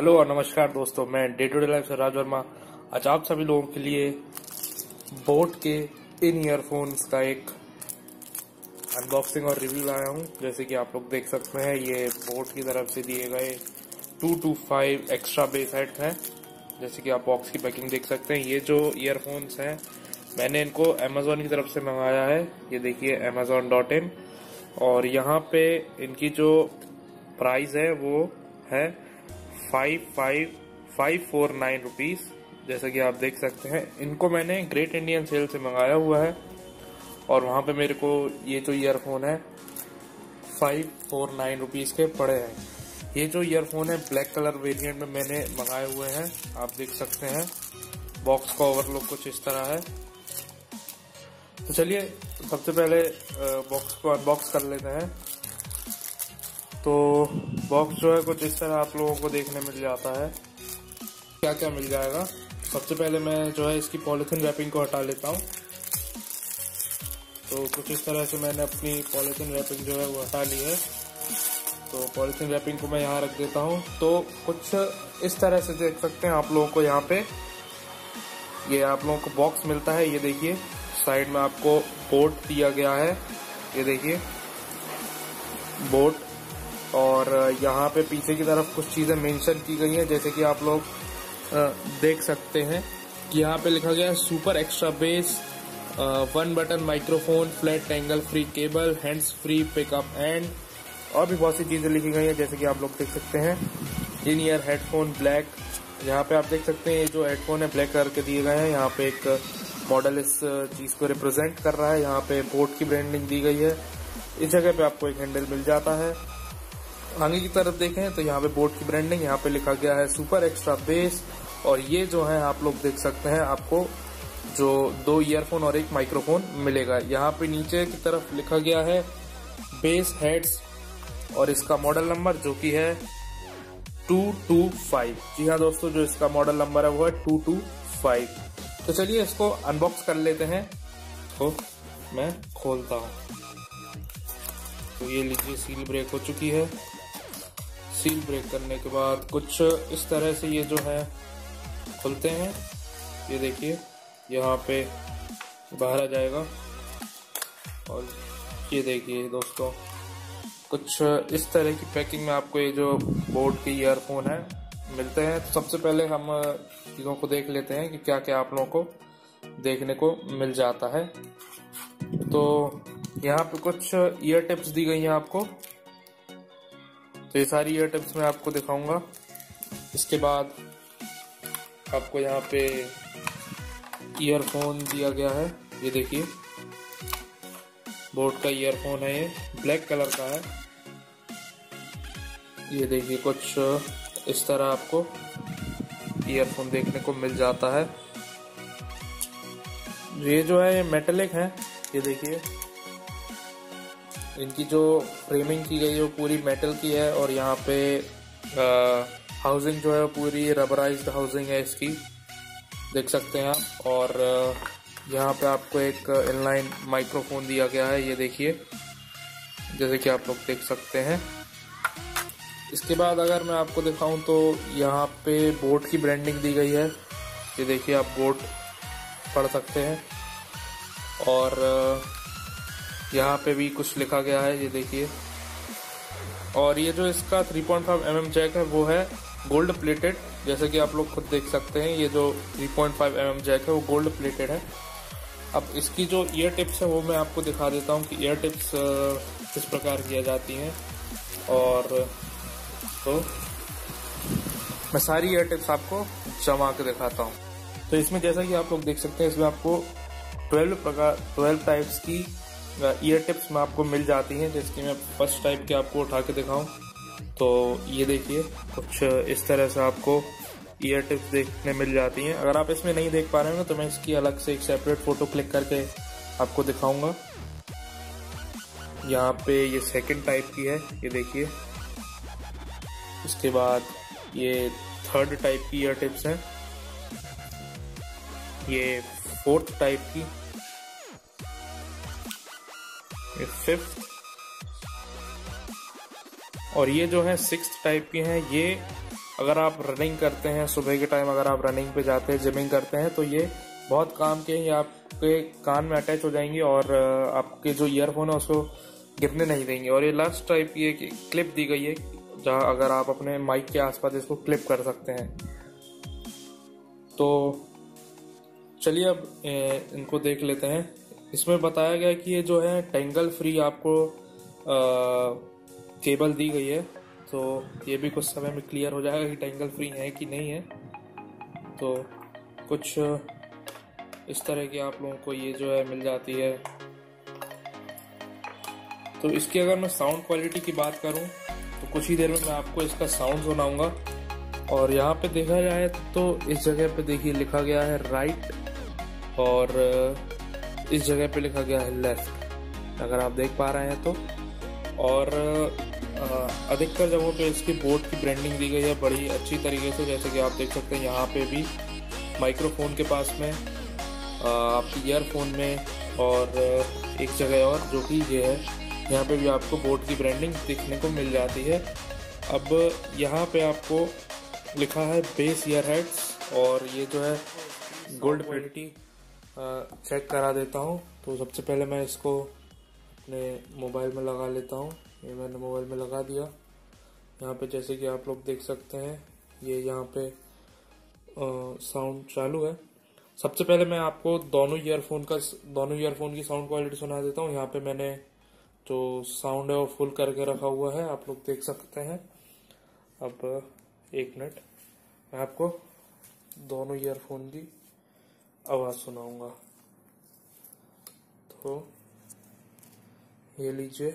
Hello और नमस्कार दोस्तों, मैं डे टू डे लाइफ से राज वर्मा। आज आप सभी लोगों के लिए बोट के इन ईयरफोन्स का एक अनबॉक्सिंग और रिव्यू लाया हूँ। जैसे कि आप लोग देख सकते हैं, ये बोट की तरफ़ से दिए गए 225 एक्स्ट्रा बेस हेड है। जैसे कि आप बॉक्स की पैकिंग देख सकते हैं, ये जो ईयरफोन्स हैं, मैंने इनको अमेजोन की तरफ़ से मंगाया है। ये देखिए अमेजोन डॉट इन और यहाँ पे इनकी जो प्राइस है, वो है five five five four nine rupees जैसा कि आप देख सकते हैं। इनको मैंने ग्रेट इंडियन सेल से मंगाया हुआ है। और वहाँ पे मेरे को ये जो ईयरफोन है फाइव फोर नाइन रुपीज़ के पड़े हैं। ये जो ईयरफोन है ब्लैक कलर वेरिएंट में मैंने मंगाए हुए हैं। आप देख सकते हैं बॉक्स का ओवरलुक कुछ इस तरह है। तो चलिए, सबसे पहले बॉक्स को अनबॉक्स कर लेते हैं। तो बॉक्स जो है कुछ इस तरह आप लोगों को देखने मिल जाता है। क्या क्या मिल जाएगा? सबसे पहले मैं जो है इसकी पॉलिथीन रैपिंग को हटा लेता हूँ। तो कुछ इस तरह से मैंने अपनी पॉलिथीन रैपिंग जो है वो हटा ली है। तो पॉलिथीन रैपिंग को मैं यहाँ रख देता हूँ। तो कुछ इस तरह से देख सकते हैं आप लोगों को यहाँ पे। ये आप लोगों को बॉक्स मिलता है। ये देखिए साइड में आपको बोट दिया गया है। ये देखिए बोट और यहाँ पे पीछे की तरफ़ कुछ चीज़ें मेंशन की गई हैं, जैसे कि आप लोग देख सकते हैं कि यहाँ पे लिखा गया है, super extra bass one button microphone, flat angle free cable, hands free pickup and और भी बहुत सी चीज़ें लिखी गई हैं, जैसे कि आप लोग देख सकते हैं, इन ईयर हेडफोन ब्लैक यहाँ पे आप देख सकते हैं, ये जो हेडफोन है, ब्लैक कलर के दिए गए हैं, यहाँ पे एक मॉडल इस चीज़ को रिप्रेजेंट कर रहा है, यहाँ पे बोट की ब्रांडिंग दी गई है, इस जगह पे आपको एक हैंडल मिल जाता है आगे की तरफ़ देखें तो यहाँ पे बोट की ब्रांडिंग यहाँ पे लिखा गया है सुपर एक्स्ट्रा बेस और ये जो है, आप लोग देख सकते हैं, आपको जो दो ईयरफोन और एक माइक्रोफोन मिलेगा। यहाँ पे नीचे की तरफ़ लिखा गया है बेस हेड्स और इसका मॉडल नंबर जो कि है टू टू फाइव जी हाँ दोस्तों, जो इसका मॉडल नंबर है वो है टू टू फाइव तो चलिए इसको अनबॉक्स कर लेते हैं। तो मैं खोलता हूँ। तो ये लीजिए सील ब्रेक हो चुकी है। सील ब्रेक करने के बाद कुछ इस तरह से ये जो है, खुलते हैं। ये देखिए, यहाँ पे बाहर आ जाएगा। और ये देखिए दोस्तों, कुछ इस तरह की पैकिंग में आपको ये जो बोर्ड के ईयरफोन है, मिलते हैं। तो सबसे पहले हम चीज़ों को देख लेते हैं कि क्या क्या आप लोगों को देखने को मिल जाता है। तो यहाँ पे कुछ ईयर टिप्स दी गई हैं आपको। तो ये सारी ईयर टिप्स मैं आपको दिखाऊँगा। इसके बाद आपको यहाँ पे ईयरफोन दिया गया है। ये देखिए। बोट का ईयरफोन है ये। ब्लैक कलर का है। ये देखिए, कुछ इस तरह आपको ईयरफोन देखने को मिल जाता है। ये जो है, ये मेटेलिक है। ये देखिए। इनकी जो फ्रेमिंग की गई है, वो पूरी मेटल की है और यहाँ पे हाउसिंग जो है पूरी रबराइज्ड हाउसिंग है इसकी। देख सकते हैं आप और यहाँ पे आपको एक इनलाइन माइक्रोफोन दिया गया है, ये देखिए। जैसे कि आप लोग देख सकते हैं। इसके बाद अगर मैं आपको दिखाऊँ तो यहाँ पे बोट की ब्रांडिंग दी गई है। ये देखिए आप बोट पढ़ सकते हैं। और यहाँ पे भी कुछ लिखा गया है, ये देखिए। और ये जो इसका 3.5 पॉइंट mm जैक है, वो है गोल्ड प्लेटेड जैसे कि आप लोग खुद देख सकते हैं, ये जो 3.5 पॉइंट mm जैक है, वो गोल्ड प्लेटेड है। अब इसकी जो ईयर टिप्स है, वो मैं आपको दिखा देता हूँ कि ईयर टिप्स किस प्रकार किया जाती हैं। और तो मैं सारी ईयर टिप्स आपको जमा के दिखाता हूँ। तो इसमें जैसा कि आप लोग देख सकते हैं, इसमें आपको 12 प्रकार 12 टाइप्स की ईयर टिप्स में आपको मिल जाती हैं, जिसकी मैं फ़र्स्ट टाइप के आपको उठा के दिखाऊँ। तो ये देखिए, कुछ इस तरह से आपको ईयर टिप्स देखने मिल जाती हैं। अगर आप इसमें नहीं देख पा रहे हो तो मैं इसकी अलग से एक सेपरेट फ़ोटो क्लिक करके आपको दिखाऊँगा। यहाँ पे ये सेकंड टाइप की है, ये देखिए। इसके बाद ये थर्ड टाइप की ईयर टिप्स हैं। ये फोर्थ टाइप की फिफ्थ और ये जो है सिक्स टाइप के हैं, ये अगर आप रनिंग करते हैं, सुबह के टाइम अगर आप रनिंग पे जाते हैं जिमिंग करते हैं तो ये बहुत काम के ये आपके कान में अटैच हो जाएँगे और आपके जो ईयरफोन है उसको गिरने नहीं देंगे। और ये लास्ट टाइप की एक क्लिप दी गई है, जहाँ अगर आप अपने माइक के आसपास इसको क्लिप कर सकते हैं। तो चलिए अब इनको देख लेते हैं। इसमें बताया गया कि ये जो है टेंगल फ्री आपको आ, केबल दी गई है। तो ये भी कुछ समय में क्लियर हो जाएगा कि टेंगल फ्री है कि नहीं है। तो कुछ इस तरह की आप लोगों को ये जो है मिल जाती है। तो इसकी अगर मैं साउंड क्वालिटी की बात करूँ तो कुछ ही देर में मैं आपको इसका साउंड सुनाऊँगा। और यहाँ पे देखा जाए तो इस जगह पे देखिए लिखा गया है राइट और इस जगह पे लिखा गया है लेफ़्ट अगर आप देख पा रहे हैं तो। और अधिकतर जगहों पे इसकी बोर्ड की ब्रांडिंग दी गई है बड़ी अच्छी तरीके से। जैसे कि आप देख सकते हैं यहाँ पे भी माइक्रोफोन के पास में आपकी ईयरफोन में और एक जगह और जो कि ये है। यहाँ पे भी आपको बोर्ड की ब्रांडिंग देखने को मिल जाती है। अब यहाँ पे आपको लिखा है बेस ईयर हेड्स और ये जो है गोल्ड क्वालिटी चेक करा देता हूँ। तो सबसे पहले मैं इसको अपने मोबाइल में लगा लेता हूँ। ये मैंने मोबाइल में लगा दिया। यहाँ पे जैसे कि आप लोग देख सकते हैं, ये यहाँ पे साउंड चालू है। सबसे पहले मैं आपको दोनों ईयरफोन का, दोनों ईयरफोन की साउंड क्वालिटी सुना देता हूँ। यहाँ पे मैंने जो साउंड है वो फुल करके रखा हुआ है। आप लोग देख सकते हैं। अब एक मिनट मैं आपको दोनों ईयरफोन की आवाज़ सुनाऊँगा। तो ये लीजिए।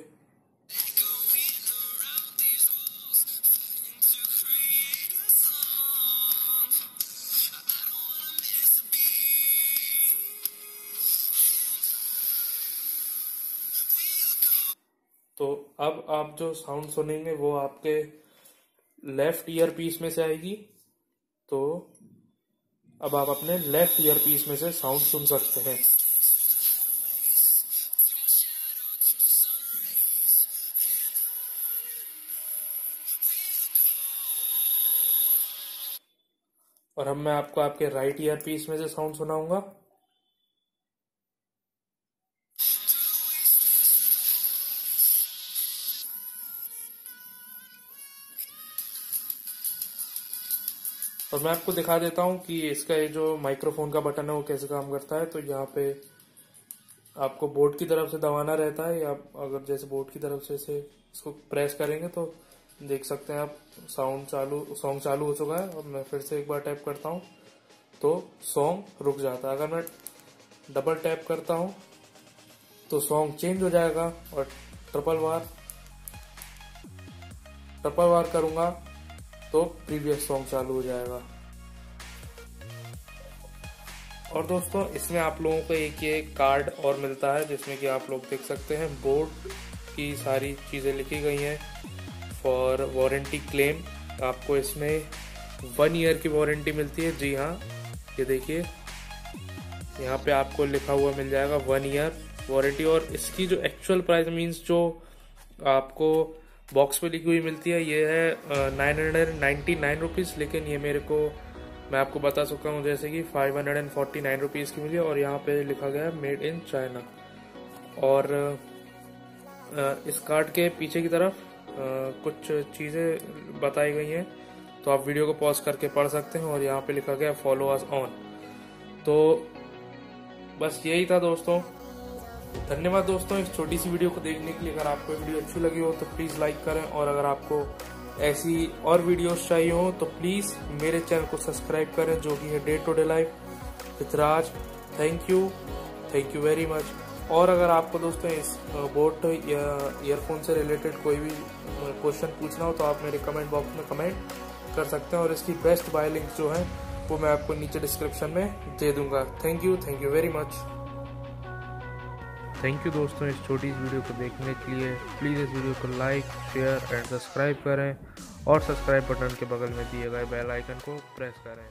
तो अब आप जो साउंड सुनेंगे, वो आपके लेफ़्ट ईयर पीस में से आएगी। तो अब आप अपने लेफ़्ट ईयर पीस में से साउंड सुन सकते हैं। और अब मैं आपको आपके राइट ईयर पीस में से साउंड सुनाऊँगा। और मैं आपको दिखा देता हूँ कि इसका ये जो माइक्रोफोन का बटन है वो कैसे काम करता है। तो यहाँ पे आपको बोर्ड की तरफ़ से दबाना रहता है या अगर जैसे बोर्ड की तरफ़ से इसे इसको प्रेस करेंगे तो देख सकते हैं आप, साउंड चालू, सॉन्ग चालू हो चुका है। और मैं फिर से एक बार टैप करता हूँ तो सॉन्ग रुक जाता है। अगर मैं डबल टैप करता हूँ तो सॉन्ग चेंज हो जाएगा और ट्रिपल बार ट्रिपल बार करूँगा तो प्रीवियस सॉन्ग चालू हो जाएगा। और दोस्तों, इसमें आप लोगों को एक ये कार्ड और मिलता है, जिसमें कि आप लोग देख सकते हैं बोर्ड की सारी चीज़ें लिखी गई हैं फॉर वारंटी क्लेम आपको इसमें वन ईयर की वारंटी मिलती है। जी हाँ ये देखिए, यहाँ पे आपको लिखा हुआ मिल जाएगा वन ईयर वारंटी और इसकी जो एक्चुअल प्राइस मीन्स जो आपको बॉक्स पे लिखी हुई मिलती है, ये है nine hundred ninety nine rupees लेकिन ये मेरे को, मैं आपको बता चुका हूँ जैसे कि five hundred and forty nine rupees की मिली और यहाँ पे लिखा गया है मेड इन चाइना और इस कार्ड के पीछे की तरफ़ कुछ चीज़ें बताई गई हैं तो आप वीडियो को पॉज करके पढ़ सकते हैं और यहाँ पे लिखा गया फॉलो अस ऑन तो बस यही था दोस्तों। धन्यवाद दोस्तों इस छोटी सी वीडियो को देखने के लिए। अगर आपको वीडियो अच्छी लगी हो तो प्लीज़ लाइक करें और अगर आपको ऐसी और वीडियोस चाहिए हो तो प्लीज़ मेरे चैनल को सब्सक्राइब करें, जो कि है day to day life with Raj thank you thank you very much और अगर आपको दोस्तों इस बोट या ईयरफोन से रिलेटेड कोई भी क्वेश्चन पूछना हो तो आप मेरे कमेंट बॉक्स में कमेंट कर सकते हैं और इसकी बेस्ट बाय लिंक जो है, वो मैं आपको नीचे डिस्क्रिप्शन में दे दूँगा। Thank you thank you very much thank you दोस्तों इस छोटी सी वीडियो को देखने के लिए। प्लीज़ इस वीडियो को लाइक शेयर एंड सब्सक्राइब करें और सब्सक्राइब बटन के बगल में दिए गए बेल आइकन को प्रेस करें।